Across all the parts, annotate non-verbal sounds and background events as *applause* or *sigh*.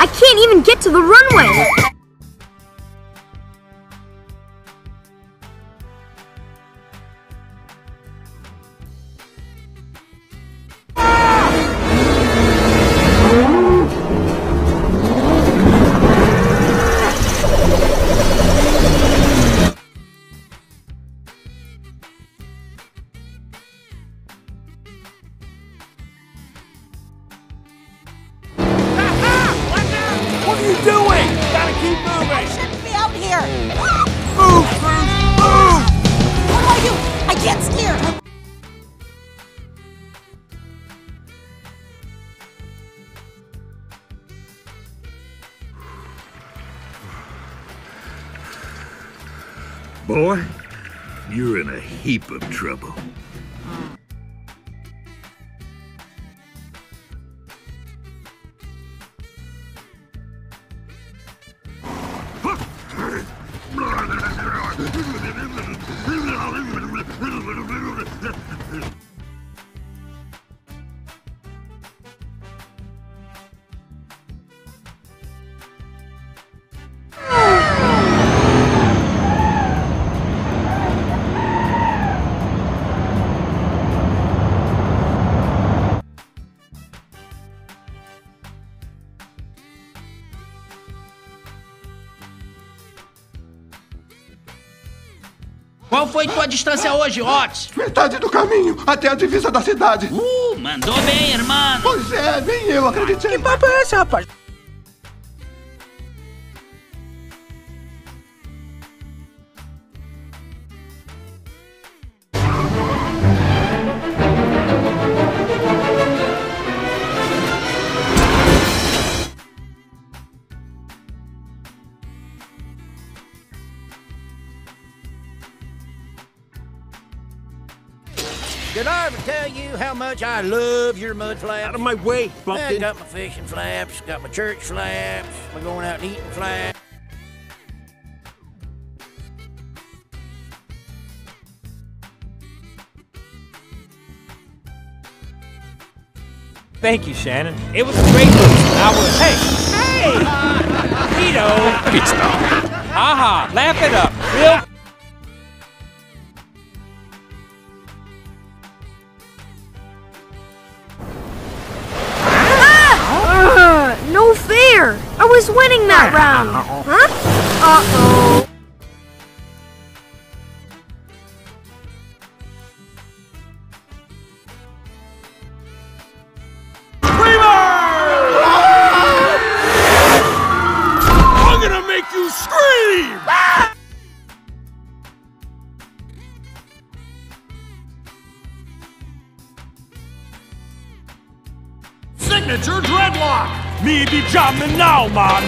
I can't even get to the runway. You doing? Gotta keep moving. I shouldn't be out here. Move, Cruz, move! What do I do? I can't steer. Boy, you're in a heap of trouble. Ah! *laughs* Qual foi tua distância hoje, Otis? Metade do caminho até a divisa da cidade. Uh, mandou bem, irmão. Pois é, nem eu acreditei. Papo é esse, rapaz? Did I ever tell you how much I love your mud flaps? Out of my way, I got my fishing flaps, got my church flaps, my going out and eating flaps. Thank you, Shannon. It was a great boost. I was. Hey! Hey! Tito! *laughs* Haha, laugh it up. Real. That round. Huh? Uh-oh. Me be jamming now, man!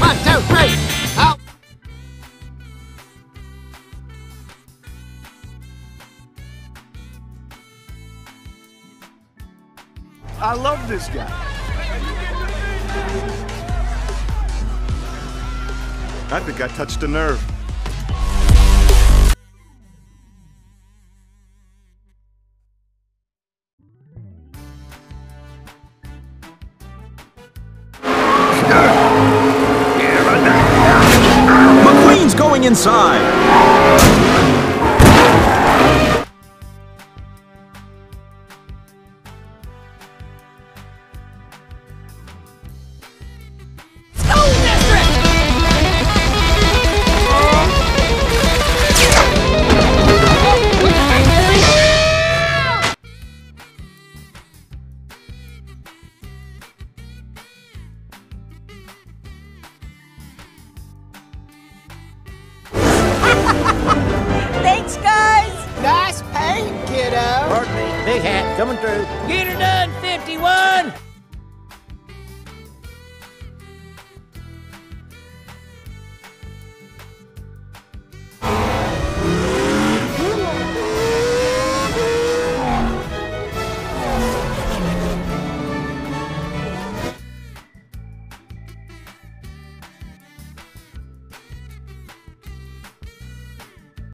One, two, three. Out. I love this guy. I think I touched a nerve. Going inside. Big hat coming through. Get her done, 51!